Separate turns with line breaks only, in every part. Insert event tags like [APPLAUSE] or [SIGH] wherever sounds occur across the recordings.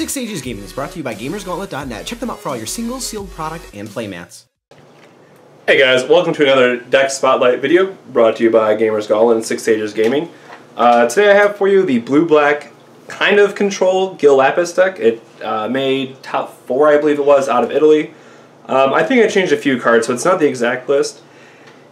Six Sages Gaming is brought to you by GamersGauntlet.net. Check them out for all your singles, sealed product, and playmats.
Hey guys, welcome to another deck spotlight video brought to you by Gamers Gauntlet and Six Sages Gaming. Uh, today I have for you the blue-black kind of control Gill Lapis deck. It uh, made top four, I believe it was, out of Italy. Um, I think I changed a few cards, so it's not the exact list.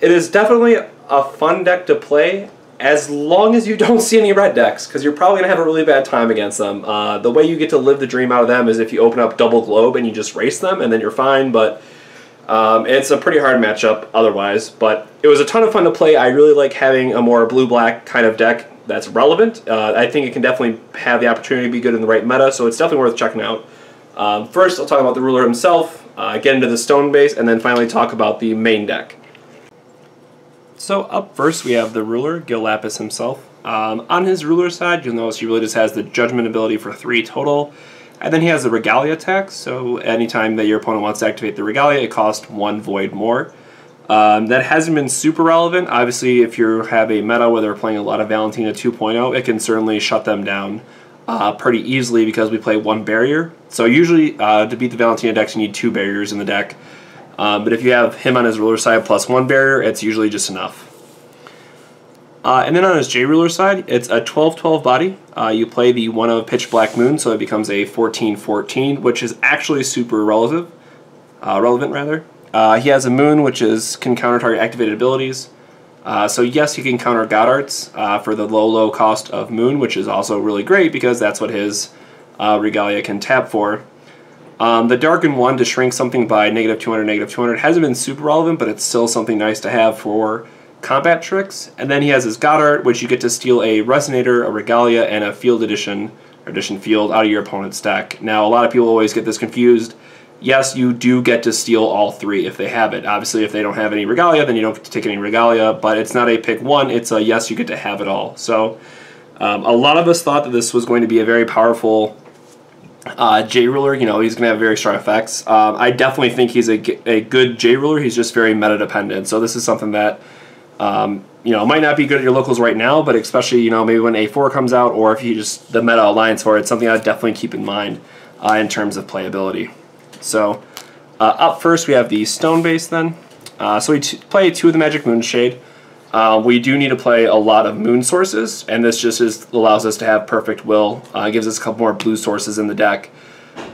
It is definitely a fun deck to play as long as you don't see any red decks, because you're probably going to have a really bad time against them. Uh, the way you get to live the dream out of them is if you open up double globe and you just race them, and then you're fine, but um, it's a pretty hard matchup otherwise. But it was a ton of fun to play. I really like having a more blue-black kind of deck that's relevant. Uh, I think it can definitely have the opportunity to be good in the right meta, so it's definitely worth checking out. Um, first, I'll talk about the ruler himself, uh, get into the stone base, and then finally talk about the main deck. So up first we have the ruler, Gill Lapis himself. Um, on his ruler side, you'll notice he really just has the judgment ability for three total. And then he has the regalia attack, so anytime that your opponent wants to activate the regalia, it costs one void more. Um, that hasn't been super relevant. Obviously, if you have a meta where they're playing a lot of Valentina 2.0, it can certainly shut them down uh, pretty easily because we play one barrier. So usually, uh, to beat the Valentina decks, you need two barriers in the deck. Um, but if you have him on his ruler side plus one barrier, it's usually just enough. Uh, and then on his J ruler side, it's a 12-12 body. Uh, you play the one of Pitch Black Moon, so it becomes a 14-14, which is actually super relative, uh, relevant rather. Uh, he has a Moon, which is can counter target activated abilities. Uh, so yes, he can counter God Arts uh, for the low, low cost of Moon, which is also really great because that's what his Regalia can tap for. Um, the Darken 1 to shrink something by negative 200, negative 200 hasn't been super relevant, but it's still something nice to have for combat tricks. And then he has his God Art, which you get to steal a Resonator, a Regalia, and a Field Edition, Edition Field out of your opponent's deck. Now, a lot of people always get this confused. Yes, you do get to steal all three if they have it. Obviously, if they don't have any Regalia, then you don't get to take any Regalia, but it's not a pick one, it's a yes, you get to have it all. So, um, a lot of us thought that this was going to be a very powerful uh, J ruler, you know, he's going to have very strong effects. Um, I definitely think he's a, a good J ruler. He's just very meta dependent. So this is something that, um, you know, might not be good at your locals right now, but especially, you know, maybe when A4 comes out or if you just the meta aligns for it, it's something I'd definitely keep in mind uh, in terms of playability. So uh, up first we have the stone base then. Uh, so we play two of the Magic Moonshade. Uh, we do need to play a lot of moon sources, and this just is, allows us to have perfect will. Uh, gives us a couple more blue sources in the deck.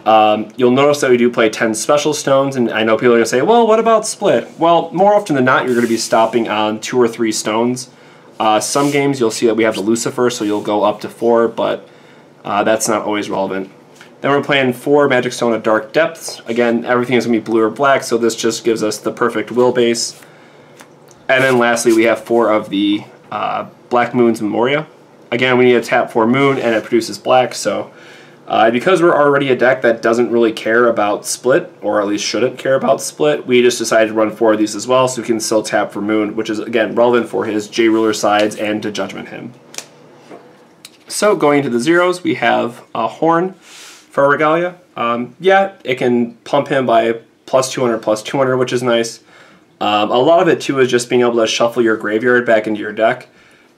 Um, you'll notice that we do play 10 special stones, and I know people are going to say, well, what about split? Well, more often than not, you're going to be stopping on two or three stones. Uh, some games you'll see that we have the Lucifer, so you'll go up to four, but uh, that's not always relevant. Then we're playing four Magic Stone of Dark Depths. Again, everything is going to be blue or black, so this just gives us the perfect will base. And then lastly, we have four of the uh, Black Moon's Memoria. Again, we need to tap for Moon, and it produces black, so uh, because we're already a deck that doesn't really care about split, or at least shouldn't care about split, we just decided to run four of these as well, so we can still tap for Moon, which is, again, relevant for his J-Ruler sides and to Judgment him. So, going into the zeros, we have a Horn for Regalia. Um, yeah, it can pump him by plus 200, plus 200, which is nice. Um, a lot of it too is just being able to shuffle your graveyard back into your deck.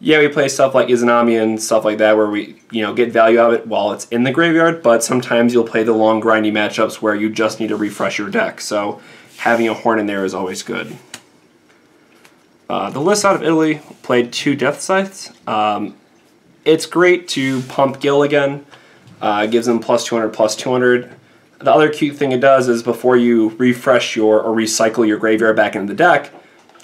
Yeah, we play stuff like Izanami and stuff like that where we, you know, get value out of it while it's in the graveyard, but sometimes you'll play the long grindy matchups where you just need to refresh your deck. So having a horn in there is always good. Uh, the list out of Italy played two Death Scythes. Um, it's great to pump Gill again. Uh, gives him plus 200, plus 200. The other cute thing it does is before you refresh your or recycle your graveyard back into the deck,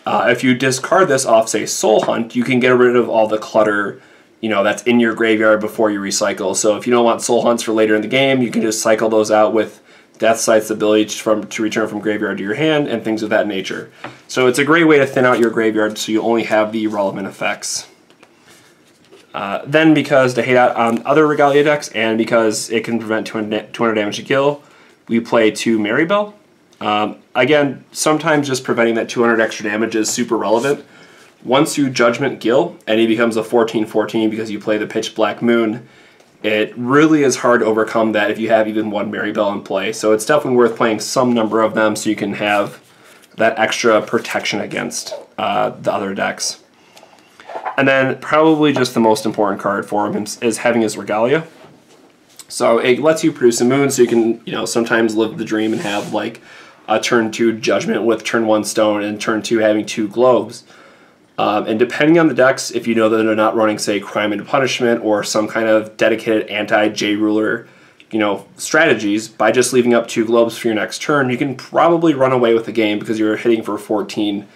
uh, if you discard this off, say, Soul Hunt, you can get rid of all the clutter you know that's in your graveyard before you recycle. So if you don't want Soul Hunts for later in the game, you can just cycle those out with Death Scythe's ability to, from, to return from graveyard to your hand and things of that nature. So it's a great way to thin out your graveyard so you only have the relevant effects. Uh, then because to hate out on other Regalia decks and because it can prevent 200, 200 damage to kill, we play two Maribel. Um, again, sometimes just preventing that 200 extra damage is super relevant. Once you Judgment Gill and he becomes a 14-14 because you play the Pitch Black Moon, it really is hard to overcome that if you have even one Maribel in play. So it's definitely worth playing some number of them so you can have that extra protection against uh, the other decks. And then probably just the most important card for him is having his Regalia. So it lets you produce a moon, so you can you know sometimes live the dream and have like a turn two judgment with turn one stone and turn two having two globes. Um, and depending on the decks, if you know that they're not running, say, crime and punishment or some kind of dedicated anti J ruler, you know, strategies, by just leaving up two globes for your next turn, you can probably run away with the game because you're hitting for 14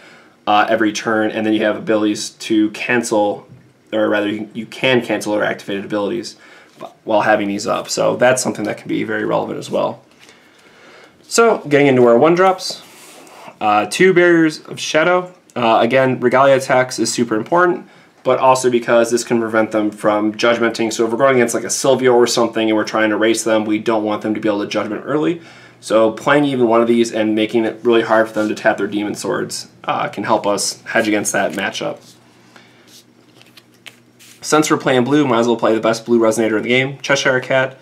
uh, every turn, and then you have abilities to cancel, or rather, you, can cancel or activated abilities while having these up. So that's something that can be very relevant as well. So, getting into our one drops, uh, two barriers of shadow. Uh, again, regalia attacks is super important, but also because this can prevent them from judgmenting. So if we're going against like a Silvio or something and we're trying to race them, we don't want them to be able to judgment early. So playing even one of these and making it really hard for them to tap their demon swords uh, can help us hedge against that matchup. Since we're playing blue, might as well play the best blue resonator in the game, Cheshire Cat.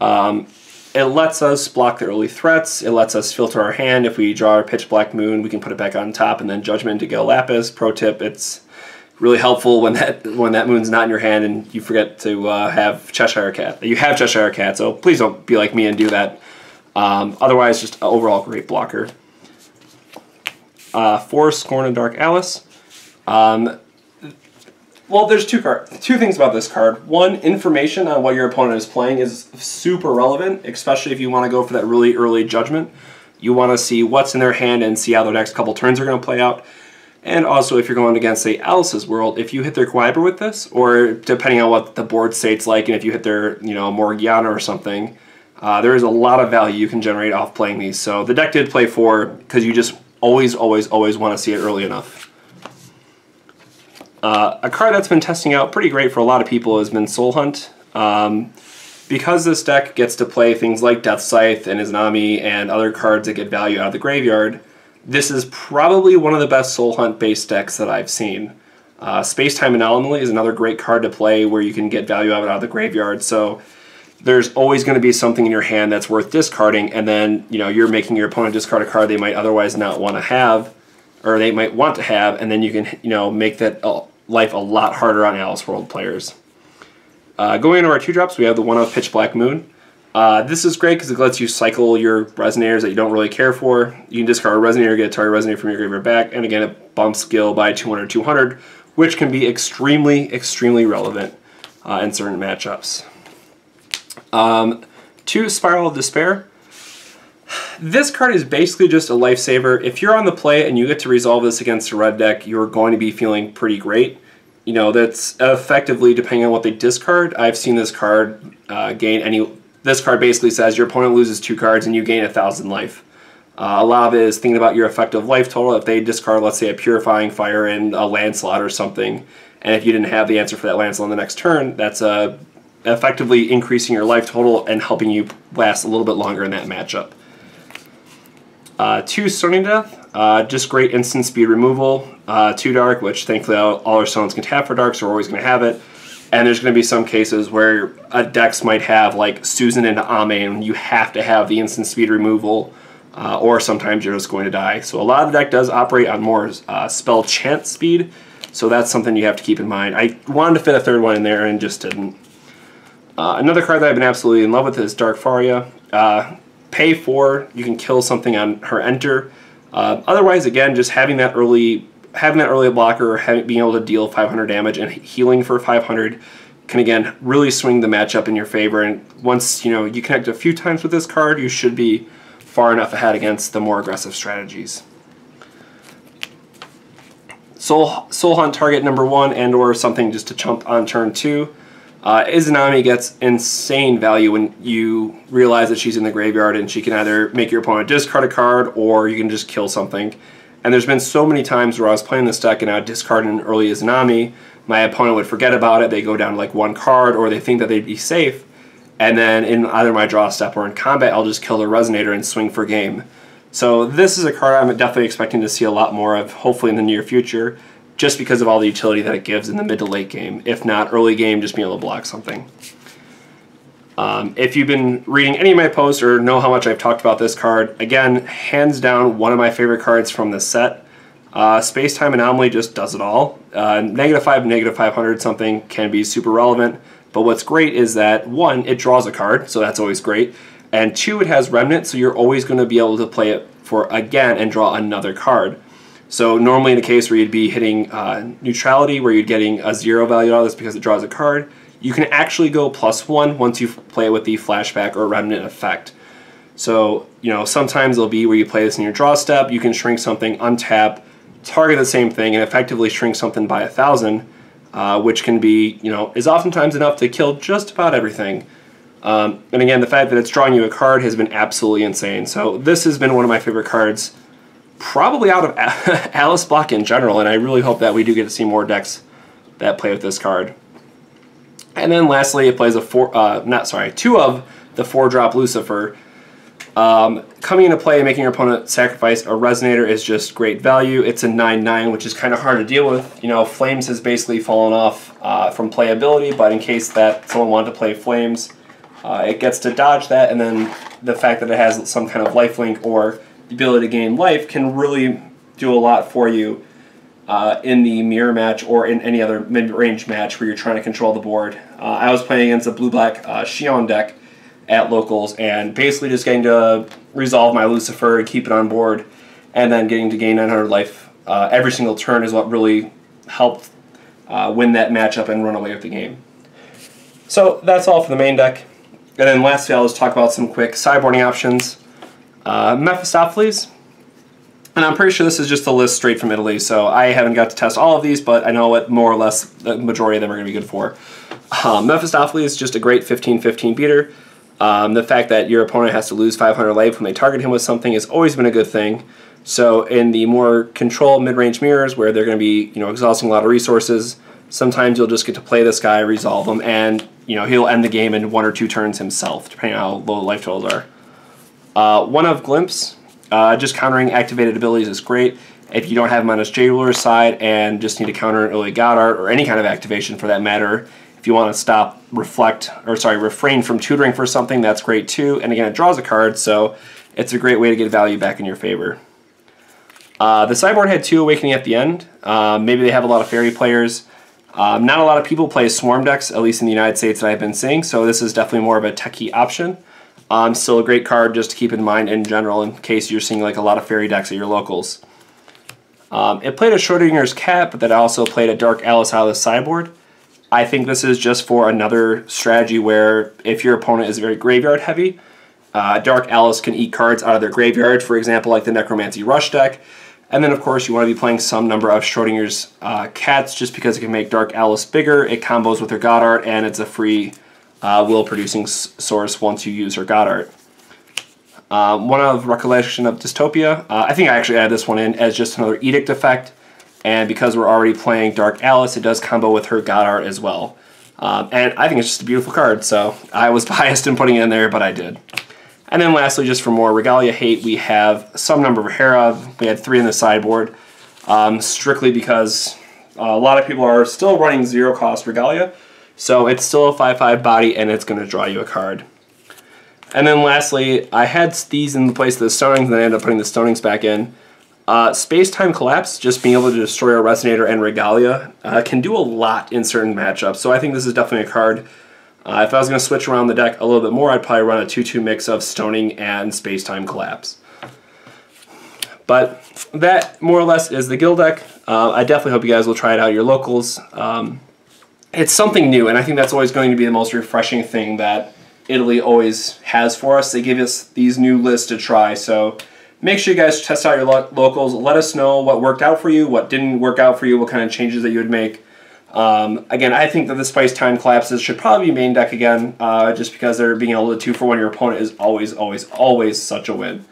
Um, it lets us block the early threats. It lets us filter our hand. If we draw our pitch black moon, we can put it back on top and then judgment to Gill Lapis. Pro tip: It's really helpful when that when that moon's not in your hand and you forget to uh, have Cheshire Cat. You have Cheshire Cat, so please don't be like me and do that. Um, otherwise, just overall great blocker. Uh, four Scorn and Dark Alice. Um, well, there's two card, two things about this card. One, information on what your opponent is playing is super relevant, especially if you want to go for that really early judgment. You want to see what's in their hand and see how their next couple turns are going to play out. And also, if you're going against, say, Alice's World, if you hit their Quiber with this, or depending on what the board state's like, and if you hit their, you know, Morgiana or something, uh, there is a lot of value you can generate off playing these. So the deck did play four because you just always, always, always want to see it early enough. Uh, a card that's been testing out pretty great for a lot of people has been Soul Hunt. Um, because this deck gets to play things like Death Scythe and Izanami and other cards that get value out of the graveyard, this is probably one of the best Soul Hunt based decks that I've seen. Uh, Space Time Anomaly is another great card to play where you can get value out of the graveyard. So there's always going to be something in your hand that's worth discarding, and then you know you're making your opponent discard a card they might otherwise not want to have or they might want to have, and then you can you know make that uh, life a lot harder on Alice World players. Uh, going into our two drops, we have the one of Pitch Black Moon. Uh, this is great because it lets you cycle your resonators that you don't really care for. You can discard a resonator, get a target resonator from your graveyard back, and again, it bumps Gill by 200 200, which can be extremely, extremely relevant uh, in certain matchups. Um, two Spiral of Despair. This card is basically just a lifesaver. If you're on the play and you get to resolve this against a red deck, you're going to be feeling pretty great. You know, that's effectively, depending on what they discard, I've seen this card uh, gain any... This card basically says your opponent loses two cards and you gain a thousand life. Uh, a lot of it is thinking about your effective life total. If they discard, let's say, a Purifying Fire and a Landslot or something, and if you didn't have the answer for that Landslot on the next turn, that's uh, effectively increasing your life total and helping you last a little bit longer in that matchup. Uh, two Stoning Death, uh, just great instant speed removal. Uh, two Dark, which thankfully all, all our stones can tap for Dark, so we're always going to have it. And there's going to be some cases where a Dex might have like Susan and Ame, and you have to have the instant speed removal, uh, or sometimes you're just going to die. So a lot of the deck does operate on more uh, spell chant speed, so that's something you have to keep in mind. I wanted to fit a third one in there and just didn't. Uh, another card that I've been absolutely in love with is Dark Faria. Uh, pay for, you can kill something on her enter. Uh, otherwise, again, just having that early having that early blocker, having, being able to deal 500 damage and healing for 500 can again really swing the matchup in your favor. And once you know you connect a few times with this card, you should be far enough ahead against the more aggressive strategies. Soul, Soul Hunt target number one and or something just to chump on turn two. Uh, Izanami gets insane value when you realize that she's in the graveyard and she can either make your opponent discard a card or you can just kill something. And there's been so many times where I was playing this deck and I would discard an early Izanami, my opponent would forget about it, they go down like one card, or they think that they'd be safe, and then in either my draw step or in combat, I'll just kill the Resonator and swing for game. So this is a card I'm definitely expecting to see a lot more of, hopefully in the near future just because of all the utility that it gives in the mid to late game. If not early game, just being able to block something. Um, if you've been reading any of my posts or know how much I've talked about this card, again, hands down, one of my favorite cards from this set. Uh, Space Time Anomaly just does it all. Uh, negative 5, negative 500 something can be super relevant. But what's great is that one, it draws a card, so that's always great. And two, it has Remnant, so you're always going to be able to play it for again and draw another card. So normally in a case where you'd be hitting uh, neutrality, where you're getting a zero value out of this because it draws a card, you can actually go plus one once you play it with the flashback or remnant effect. So, you know, sometimes it'll be where you play this in your draw step, you can shrink something, untap, target the same thing, and effectively shrink something by a thousand, uh, which can be, you know, is oftentimes enough to kill just about everything. Um, and again, the fact that it's drawing you a card has been absolutely insane. So this has been one of my favorite cards, probably out of [LAUGHS] Alice Block in general, and I really hope that we do get to see more decks that play with this card. And then lastly, it plays a four, uh, not sorry, two of the four drop Lucifer. Um, coming into play and making your opponent sacrifice a Resonator is just great value. It's a 9-9, which is kind of hard to deal with. You know, Flames has basically fallen off uh, from playability, but in case that someone wanted to play Flames, uh, it gets to dodge that, and then the fact that it has some kind of lifelink or the ability to gain life can really do a lot for you uh, in the mirror match or in any other mid-range match where you're trying to control the board. Uh, I was playing against a blue-black uh, Xion deck at locals and basically just getting to resolve my Lucifer and keep it on board and then getting to gain 900 life uh, every single turn is what really helped uh, win that matchup and run away with the game. So that's all for the main deck. And then lastly, I'll just talk about some quick sideboarding options. Uh, Mephistopheles, and I'm pretty sure this is just a list straight from Italy, so I haven't got to test all of these, but I know what more or less the majority of them are going to be good for. Um, Mephistopheles is just a great 15-15 beater. Um, the fact that your opponent has to lose 500 life when they target him with something has always been a good thing. So in the more control mid-range mirrors where they're going to be you know exhausting a lot of resources, sometimes you'll just get to play this guy, resolve him, and you know he'll end the game in one or two turns himself, depending on how low life totals are. Uh, one of Glimpse, uh, just countering activated abilities is great. If you don't have him on his J side and just need to counter an early God Art or any kind of activation for that matter, if you want to stop, reflect, or sorry, refrain from tutoring for something, that's great too. And again, it draws a card, so it's a great way to get value back in your favor. Uh, the sideboard had two Awakening at the end. Uh, maybe they have a lot of Fairy players. Um, not a lot of people play Swarm decks, at least in the United States that I've been seeing, so this is definitely more of a techie option. Um, still a great card just to keep in mind in general in case you're seeing like a lot of fairy decks at your locals. Um, it played a Schrodinger's cat, but that also played a Dark Alice out of the sideboard. I think this is just for another strategy where if your opponent is very graveyard heavy, uh, Dark Alice can eat cards out of their graveyard, for example, like the Necromancy Rush deck. And then, of course, you want to be playing some number of Schrodinger's uh, cats just because it can make Dark Alice bigger. It combos with her God Art, and it's a free uh, will producing source once you use her God Art. Um, one of Recollection of Dystopia, uh, I think I actually added this one in as just another Edict effect, and because we're already playing Dark Alice, it does combo with her God Art as well. Um, and I think it's just a beautiful card, so I was [LAUGHS] biased in putting it in there, but I did. And then lastly, just for more Regalia hate, we have some number of Hera. We had three in the sideboard, um, strictly because a lot of people are still running zero cost Regalia, so it's still a 5-5 body and it's going to draw you a card. And then lastly, I had these in the place of the stonings and I ended up putting the stonings back in. Uh, Space-Time Collapse, just being able to destroy a Resonator and Regalia, uh, can do a lot in certain matchups. So I think this is definitely a card. Uh, if I was going to switch around the deck a little bit more, I'd probably run a 2-2 mix of Stoning and Space-Time Collapse. But that, more or less, is the Gill deck. Uh, I definitely hope you guys will try it out your locals. Um, it's something new, and I think that's always going to be the most refreshing thing that Italy always has for us. They give us these new lists to try, so make sure you guys test out your lo locals. Let us know what worked out for you, what didn't work out for you, what kind of changes that you would make. Um, again, I think that the Space Time Collapses should probably be main deck again, uh, just because they're being able to two for one your opponent is always, always, always such a win.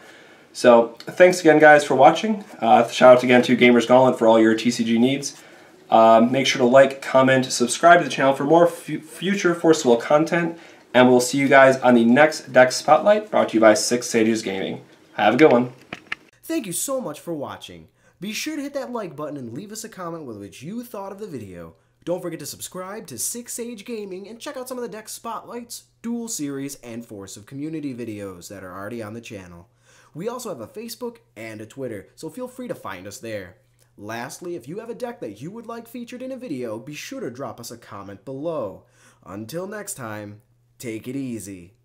So, thanks again, guys, for watching. Uh, shout out again to Gamers Gauntlet for all your TCG needs. Um, make sure to like, comment, subscribe to the channel for more future Forceful content, and we'll see you guys on the next Deck Spotlight brought to you by Six Sages Gaming. Have a good one.
Thank you so much for watching. Be sure to hit that like button and leave us a comment with what you thought of the video. Don't forget to subscribe to Six Sages Gaming and check out some of the Deck Spotlights, dual Series, and Force of Community videos that are already on the channel. We also have a Facebook and a Twitter, so feel free to find us there. Lastly, if you have a deck that you would like featured in a video, be sure to drop us a comment below. Until next time, take it easy.